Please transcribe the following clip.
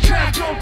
tracks, your